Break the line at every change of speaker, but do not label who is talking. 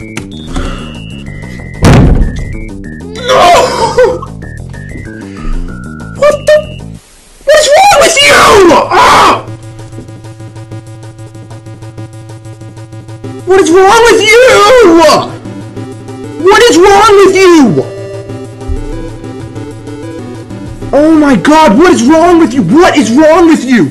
No! What the? What's wrong with you? Ah! What is wrong with you? What is wrong with you? Oh my god, what is wrong with you? What is wrong with you?